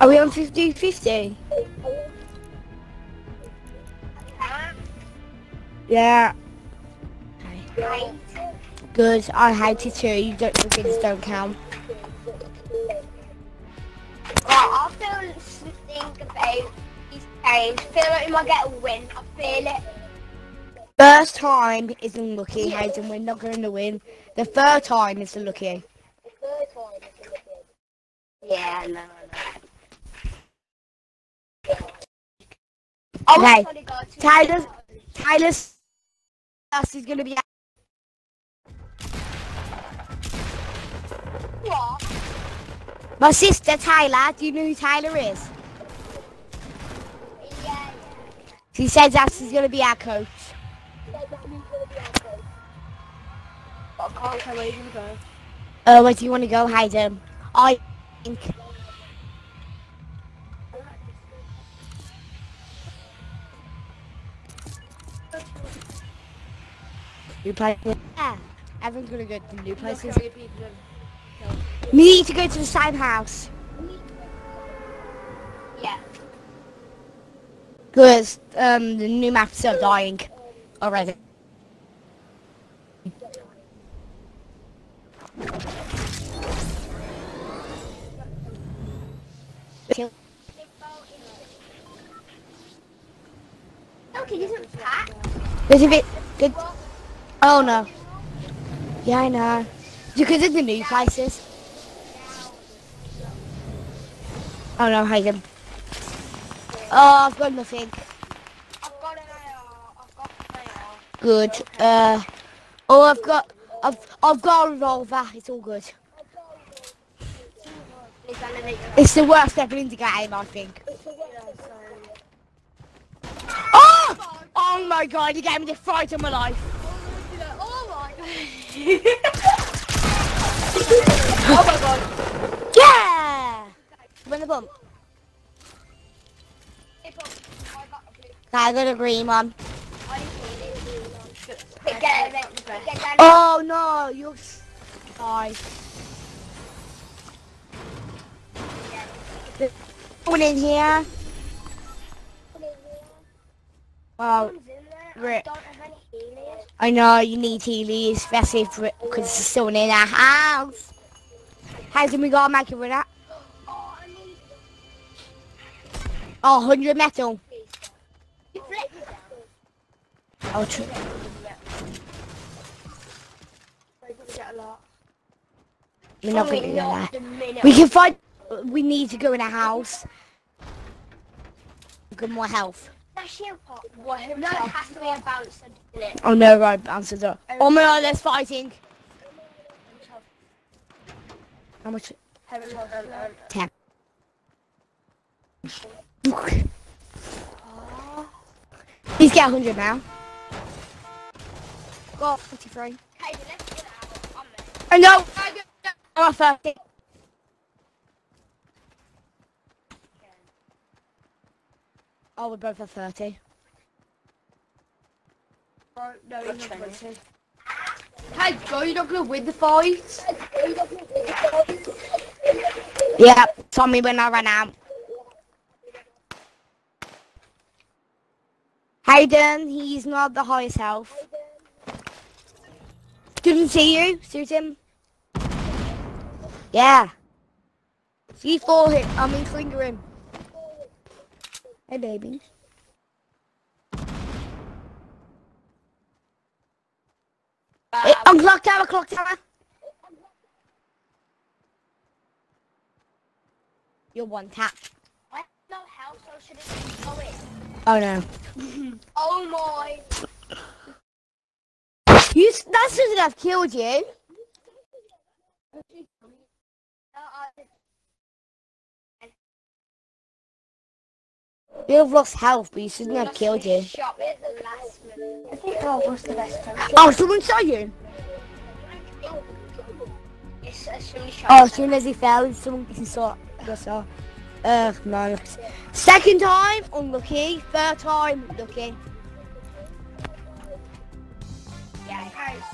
Are we on 50 50? Yeah. Good. I hate it too. You don't the wins don't count. I feel think about these games. Feel like we might get a win. I feel it. First time is unlucky, Hayden. We're not going to win. The third time is unlucky. Yeah, no, no. No. Okay. I got to Tyler, Tyler's us is going to be. What? My sister Tyler. Do you know who Tyler is? Yeah, She says that she's going to be our coach. I can't tell where you're gonna go. Uh, where do you want to go, Hayden? I think. New places. Yeah, everyone's gonna go to new places. We need to go to the same house. Yeah. Because um, the new maps are dying already. Okay, isn't Pat? There's a bit good. Oh no. Yeah, I know. Because of the new places. Oh no, Hayden. Oh, I've got nothing. I've got an AR. I've got an AR. Good. Uh, oh, I've got, I've, I've got a revolver. It's all good. Is that an AR? It's the worst ever in the game, I think. Oh! Oh my god, you gave me the fright of my life. Oh my god. Yeah! Win the bump. I got a green one. Get it. Oh no, you're... s- Die. Someone in here. There. I. I know you need healies, especially because there's someone in our house. How do we gotta make it with that? Oh, I need Oh, 100 metal. You flip me down. Oh, tr- We're get a lot. we're not gonna Probably do that. We can find. We need to go in a house. Get more health. That shield pop. What? No, it has to be a bouncer, doesn't it? Oh no, right, answers up. Oh, oh my god, there's fighting. How much? Ten. He's got 100 now. Got 43. Hey, let's get out. I'm. I know. I'm at 30. Oh, we're both at 30. No, he's not going to. Hey, Joe, you're not going to win the fight. Yeah, Tommy when I ran out. Hayden, he's not the highest health. Didn't see you, shoot him. Yeah. C4 hit, I mean slinger him. Hey baby. Hey, on clock tower, clock tower. You're one tap. I have no health, so should it go in? Oh no. Oh my. That shouldn't have killed you. You have lost health, but you shouldn't have killed you. Shot me at the last minute. I think that was the best time. Oh, someone saw you. Uh, Oh, as soon as he fell, someone saw. I saw. Uh, no. Second time, unlucky. Third time, lucky.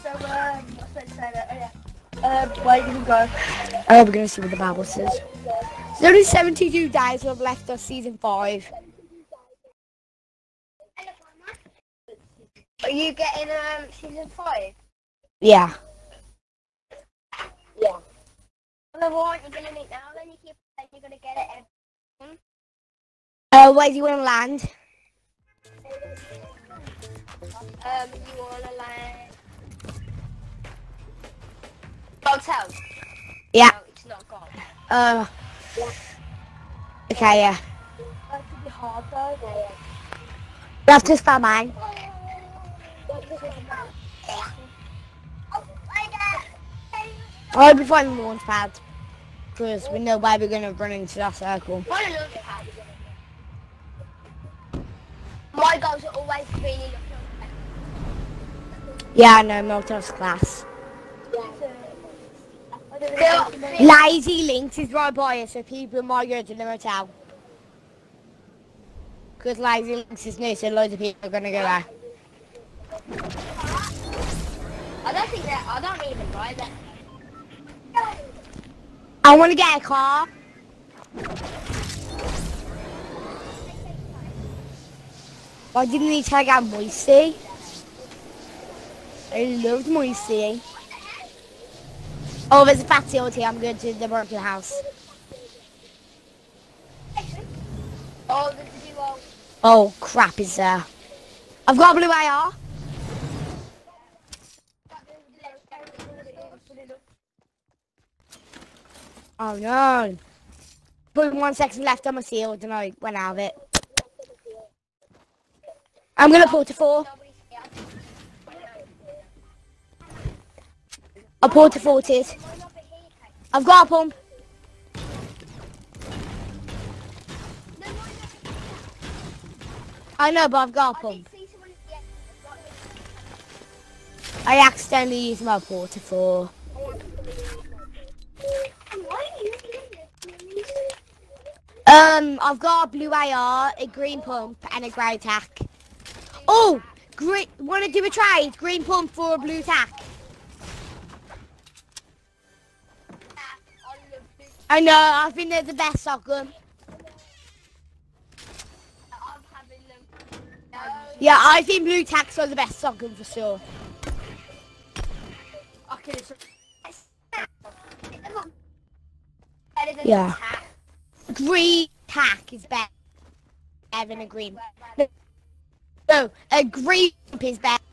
Um, what's that say that? Oh, yeah. Uh, where we go? Oh, we're gonna see what the Bible says. There's only 72 days who have left us season 5. Are you getting um season five? Yeah. Yeah. Well, why aren't you gonna meet now? Then you keep saying you're gonna get it. Every... Uh, where do you want to land? Um, you wanna like hotel? Yeah. No, it's not gone. Uh. Okay, yeah. That could be hard. We have to spell mine. I'll be finding the launch pad. Because we know where we're going to run into that circle. My goals are always really looking Yeah, I know, Motor's class. Lazy Links is right by us, so people might go to the motel. Because Lazy Links is new, so loads of people are going to go there. I don't think that. I don't even buy that. I want to get a car. Why didn't he take out Moisty? I loved Moisty. Oh, there's a fatty old here. I'm going to the broken house. Oh, there's a duo. Oh, crap is there. Uh, I've got a blue AR. Oh no. Put one second left on my shield and I went out of it. I'm gonna porta fort. Porta forts. I've got a pump. I know, but I've got a pump. I accidentally used my porta fort. Um, I've got a blue AR, a green pump, and a grey tack. Oh, great! Want to do a trade? Green pump for a blue tack. I know. I think they're the best shotgun. Yeah, I think blue tacks are the best shotgun for sure. Okay, so Yeah. Green tack is better than a green. No, a green is better.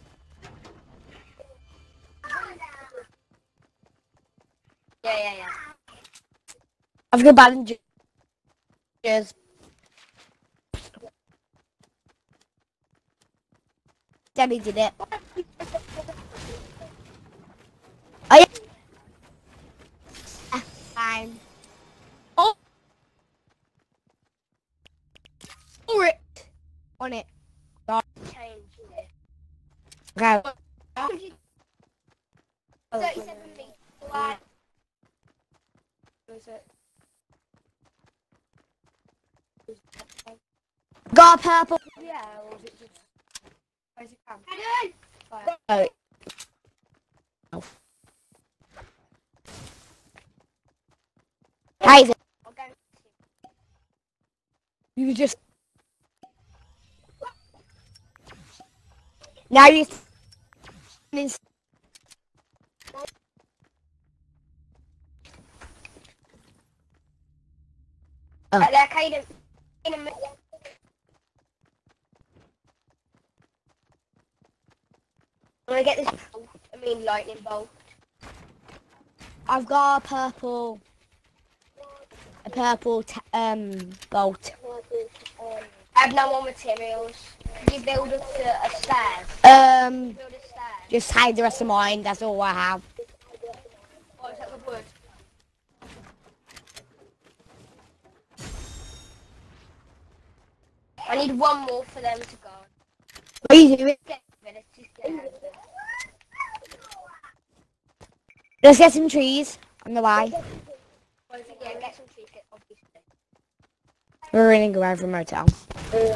I've got bad Cheers. Debbie did it. Oh yeah. Ah, Fine. Oh. Or it. On it. Change. Okay. Thirty-seven feet. Wow. Got a purple. yeah, or was it just? Where's it come? Oh. Hey, I'll go. you just. Now you. Oh. Like, kind of. In a minute. I'm gonna get this. bolt, I mean, lightning bolt. I've got a purple. A purple um bolt. I have no more materials. Can you build us a, a stairs? Um, a stairs. just hide the rest of mine. That's all I have. Oh, is that the wood? I need one more for them to go. What are you doing? Get rid of just get out of there. Let's get some trees on the way. Yeah, get some trees, get- obviously. We're running away from motel.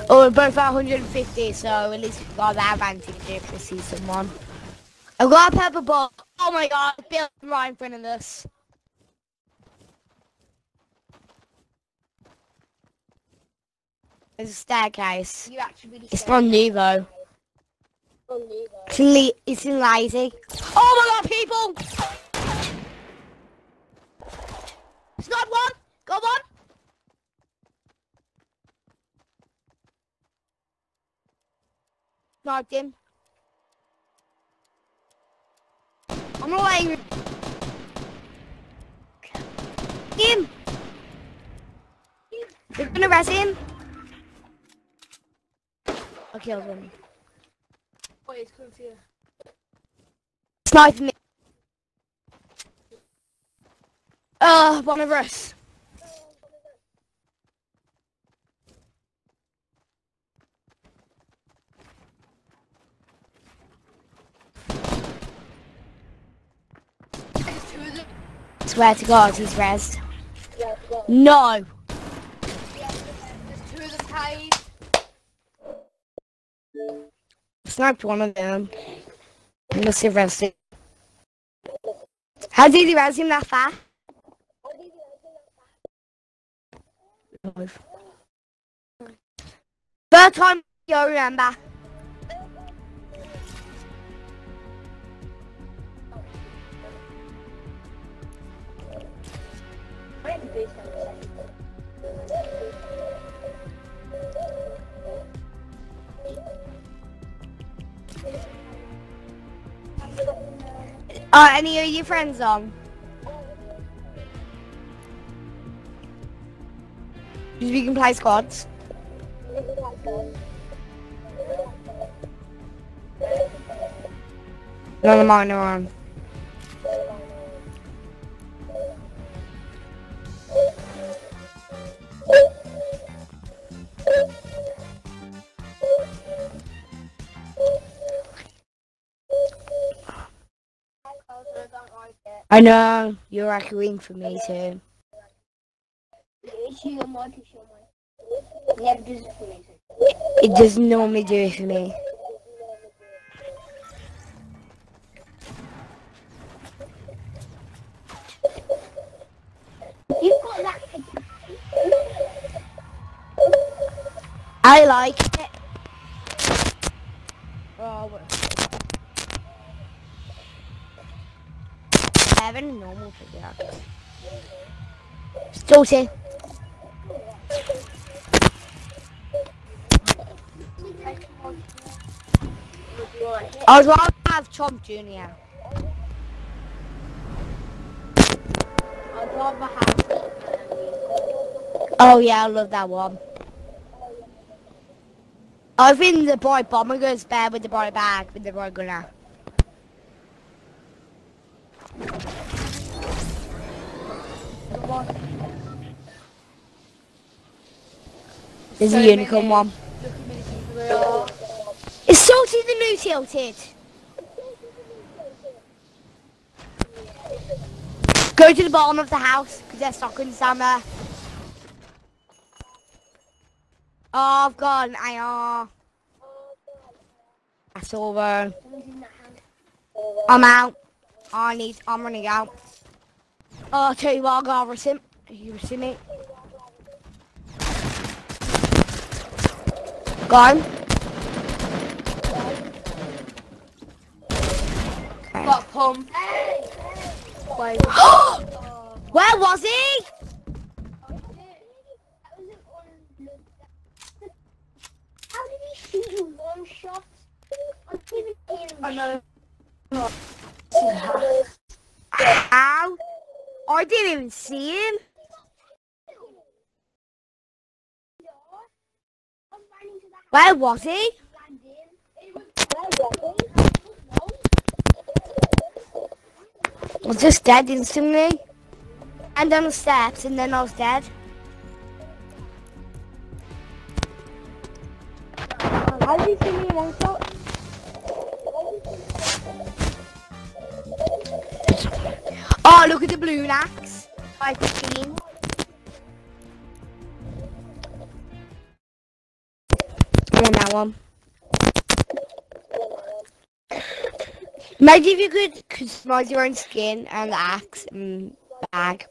Oh, we're both at 150, so at least we've got that advantage if we see someone. I've got a pepper ball. Oh my god, Bill right in front of us. There's a staircase. You actually really It's not new though. me. It's in, le- it's in lazy. Oh my god, people! It's not Go on! Sniped him. I'm not letting him. They're gonna res him. I killed him. Wait, it's coming for you. Snipe me. Uh, one of us. There's two of them. Swear to God, he's rezzed. No. Sniped one of them. Must have rezzed him. How did he res him that far? Third time you remember. Uh, any of your friends on? We can play squads. None of mine are on. I know, you're echoing for me too. It doesn't normally do it for me. You've got that. I like Seven normal pickaxe. Salty. I would rather have Chomp Jr. I'd rather have. Oh yeah, I love that one. I think the Brite Bomber goes better with the boy bag with the boy gunner. There's So a unicorn one. Look how many people there are. Is Salty the new tilted? Go to the bottom of the house because there's stockings down there. Oh, I've got an AR. That's over. Someone's in that house. I'm out. I need. I'm running out. Oh, I'll tell you what. I'll go over him. You see me? Gone. Okay. Got pump. Where was he? How did he shoot you one shot? I didn't even hear him. I know. How? I didn't even see him. Where was he? I was just dead instantly. And down the steps, and then I was dead. How did you see me one shot? Oh, look at the blue axe. 515. I that one. Imagine if you could customize your own skin and axe and bag.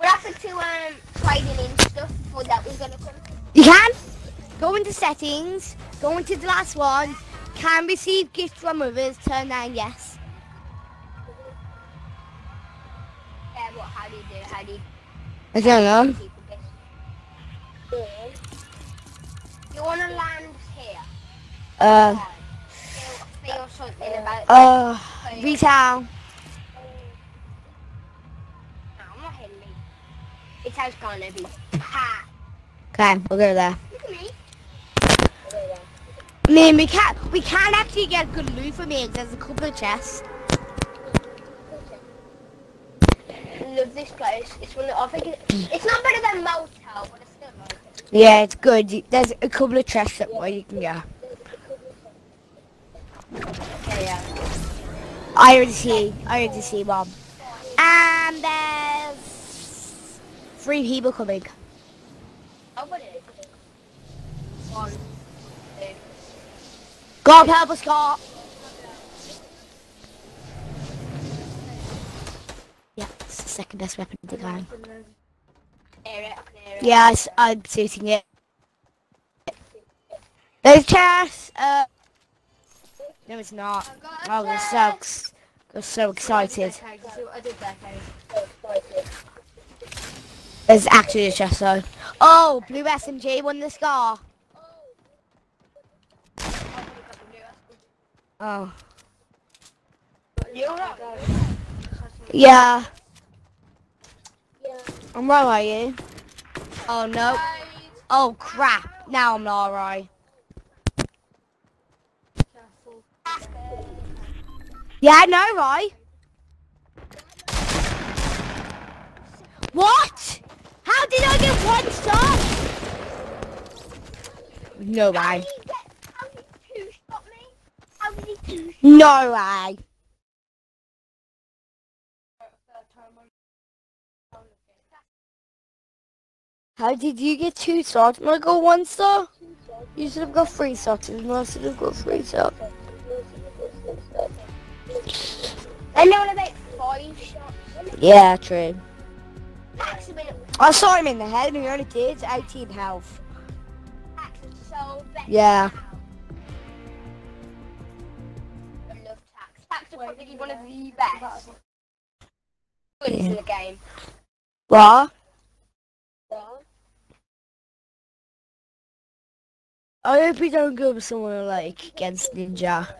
We're happy to um trading in stuff before that was gonna come. You can go into settings, go into the last one, can receive gifts from others, turn down yes. Yeah, what? How do you do? How do you I don't know. keep? You wanna land here? Uh, Feel, something about. uh, retail. No, I'm not hitting me. It has gonna be packed. Okay, we'll go there. Look at me. I mean, we can't, we can't actually get good loot from here. There's a couple of chests. Love this place. It's one. Of, I think it, it's not better than motel, but it's still like it. Yeah, it's good. There's a couple of chests up where you can go. Yeah, yeah. I already see, I already see Bob. And there's three people coming. Two. God help us, God. Yeah, it's the second best weapon of the game. Clear it. Clear it. Yes, I'm shooting it. There's chests. Uh, no, it's not. Oh, this sucks. I'm so excited. I did that, okay. There's actually a chest though. Oh, blue SMG won the scar. Oh. You're. Yeah. I'm right, are you? Oh no. Oh crap. Now I'm not alright. Yeah, I know, right? What? How did I get one shot? No How way. did he How did you get two stars? Didn't I got one star? You should have got three stars. and I should have got three stars. I know about five shots. Yeah, true. I saw him in the head and he only did 18 health. So. Yeah. I love Tax. Tax is probably one of the best. Yeah. in the game. What? I hope we don't go with someone like against Ninja.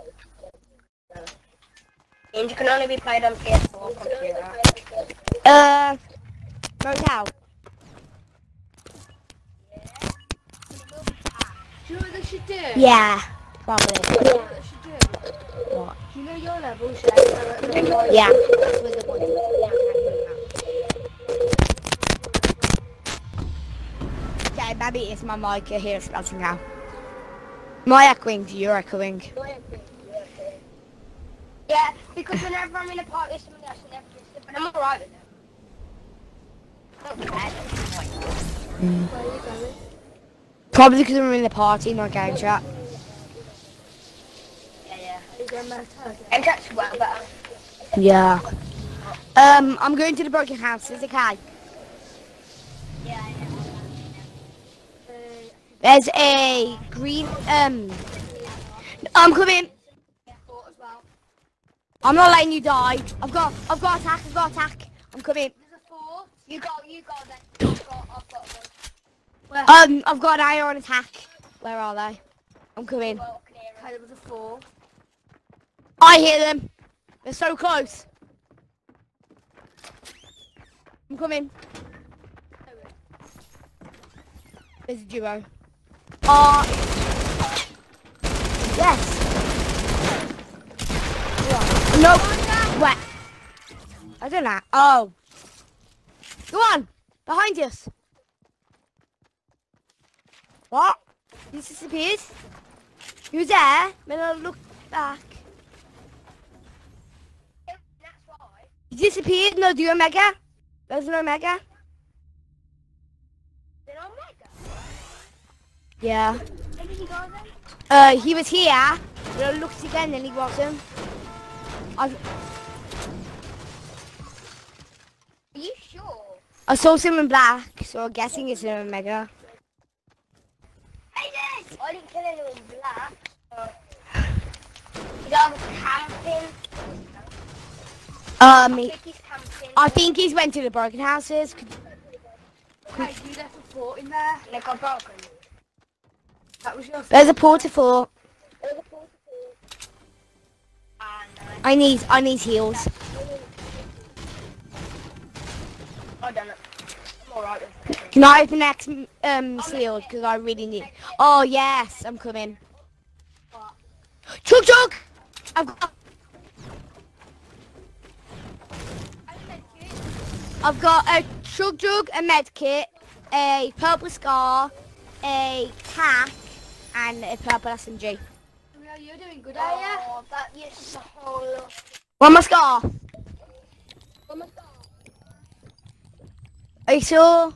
Ninja can only be played on PS4 computer. Uh, motel. Do you know what they should do? Yeah, probably. Do you know what they should do? What? Do you know your level, Shay? Yeah. That's where the one. Okay, maybe it's my mic here starting now. My echoing, you're echoing. Yeah, because whenever I'm in a party someone else, never it, but I'm alright with it. Not bad. Where are you going? Probably because I'm in the party, not game chat. Yeah, yeah. Are you? And that's well better. Yeah. Um, I'm going to the broken houses, okay? Yeah, yeah. There's a green, um, I'm coming. Thought as well. I'm not letting you die. I've got, I've got attack, I've got attack. I'm coming. There's a four. You go, you go then. I've got, I've got one. Where? Um, I've got an iron attack. Where are they? I'm coming. Well. Okay, was a four. I hear them. They're so close. I'm coming. There's a duo. Uh, yes. No. Where? I don't know. Oh. Go on. Behind us. What? He disappeared? He was there. Then I looked back. That's why. He disappeared. No, do you Omega? There's an Omega. Then Omega. Yeah. He go then? Uh, he was here, but I looked again and he wasn't. I, Are you sure? I saw someone black, so I'm guessing it's a mega. I did! I didn't kill anyone black. So. You camping. Um, I think he's camping. I think he's went to the broken houses. Hey, you left a fort in there. And it got broken. That was your There's a porta fort. And, uh, I need, I need heals. I don't know. I'm alright. Can I open next um sealed? Because I really need. Oh yes, I'm coming. Chug chug! I've got, I've got a chug jug, a med kit, a purple scar, a pack, and a purple SMG. Yeah, you're doing good, are you? Oh, that uses a whole lot. One more scar. Are you sure?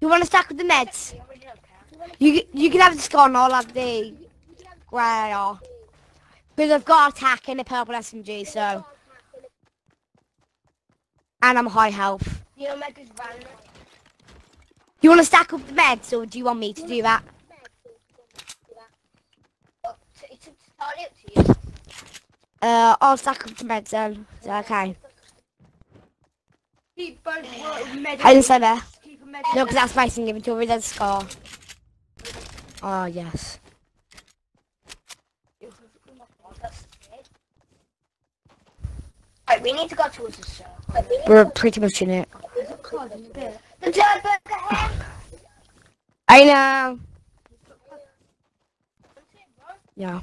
You want to stack with the meds? The original cat. You you can have the scar and I'll have the grey Because I've got attack and a purple SMG, so. And I'm high health. You know, make us run. You want to stack up the meds or do you want me to do that? Up to, it's entirely up to you. Uh, I'll stack up the meds then. Is that okay? Keep both I didn't say that. Keep a med- No, because that's my inventory, there's a scar. Oh, yes. Right, we need to go towards the circle. We're pretty much in it. There's a cod in a bit. Head. I know. Yeah.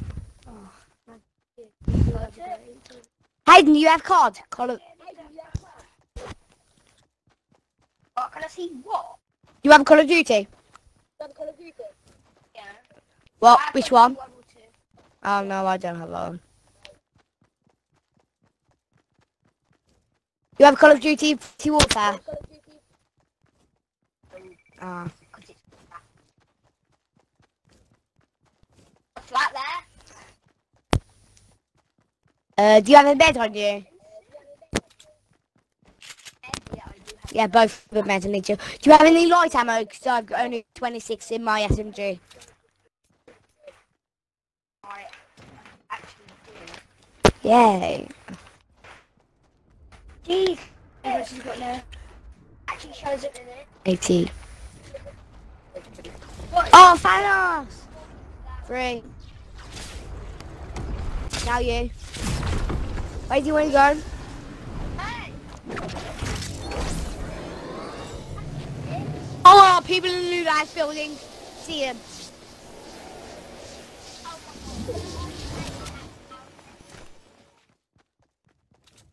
Hayden, you have COD? Call of, What oh, can I see? What? you have Call of Duty? Yeah. What? Which one? Oh, no, I don't have that one. You have Call of Duty Warfare? Ah. 'Cause it's flat. Flat there. Uh, do you have a bed on you? Yeah, I do have. Yeah, both of them I need. Do you have any light ammo? Because I've got only 26 in my SMG. I actually do. Yay. Jeez. How much you got now? Actually shows it in it. 80. Oh, Thanos! Three. Now you. Where do you want to go? Oh, people in the new life building. See him.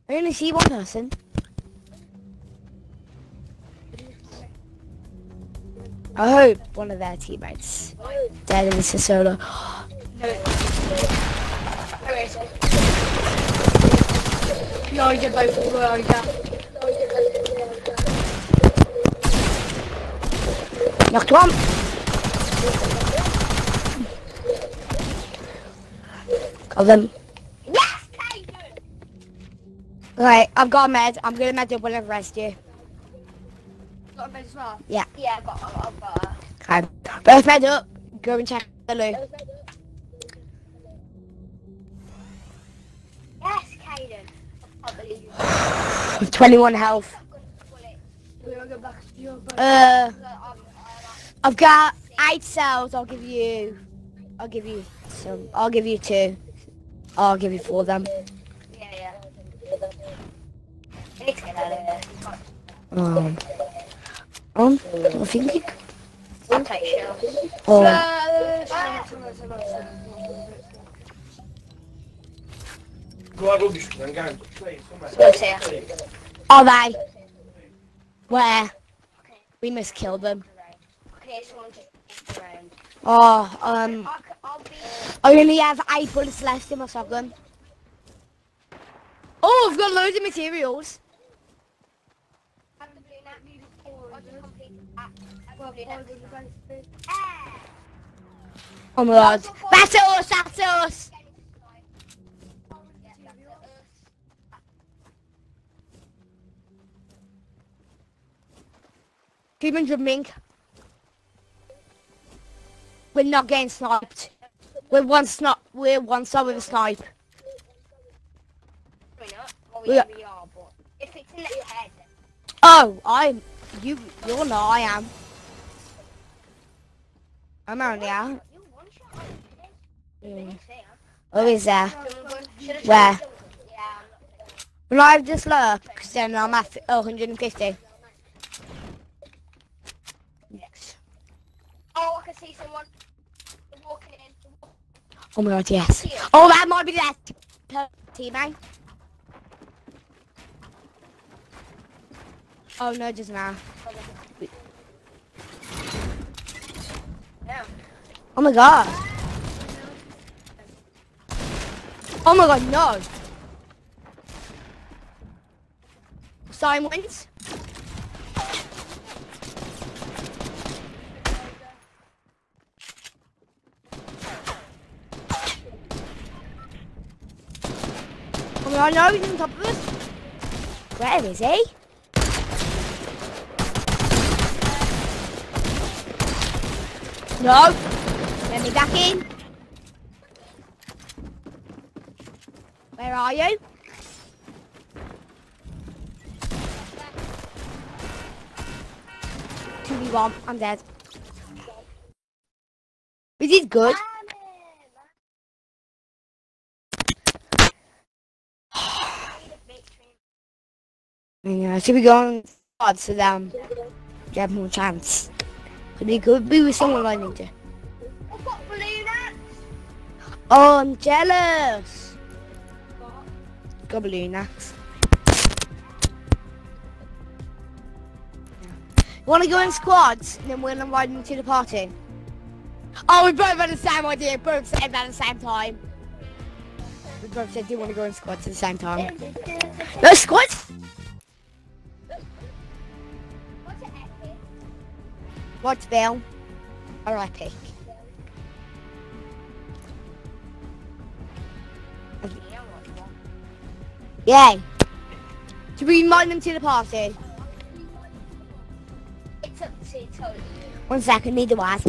I only see one person. I hope one of their teammates dead in this is solo. Where is it? Behind you, both behind you. Knocked one. Got them. Yes! Right, I've got a med. I'm gonna med up when I rest you. Got a med as well. Yeah, I've got, I've got her. Okay. Both med up. Go and check the loo. Yes, Kaden. I can't believe you. 21 health. We will go back to your boat. Uh, I've got eight cells. I'll give you. I'll give you some. I'll give you two. I'll give you four of them. yeah, yeah. I need to get out of here. Um. Um. I think. it- One take shell. Oh. Are they? Where? We must kill them. Okay, I'm. Oh, um, I c- I'll be... I only have eight bullets left in my shotgun. Oh, I've got loads of materials. Have the blue net. I'll just complete that. probably next. Oh my god. That's us, that's us. Keep on jumping. We're not getting sniped. We're one snip. We're one side with a snipe. We're not. Well, We are- we are, but if it's in the head, Oh, I'm. You. You're not. I am. I'm only out. you one shot. Mm. Yeah. Oh, is there? Should've Where? tried. Well, I've just looked because then I'm at oh, 150. Yes. Oh, I can see someone walking in. Oh my god, yes. Oh, that might be that teammate. Oh no, just doesn't matter. Yeah. Oh my god. Oh my god, no. Simon wins. Oh my god, no, he's on top of us. Where is he? No. Back in. Where are you? Two v one. I'm dead. This is good. Yeah, should we go on squad so um, then you have more chance? Could be good. Be with someone I need Oh, I'm jealous. Got balloon axe. Want to go in squads, and then we'll invite them to the party? Oh, we both had the same idea. Both said at the same time. We both said, do you want to go in squads at the same time? No squads? What's Bill? Or epic? Yay. To remind them to the party? It's up to totally. One second, neither was.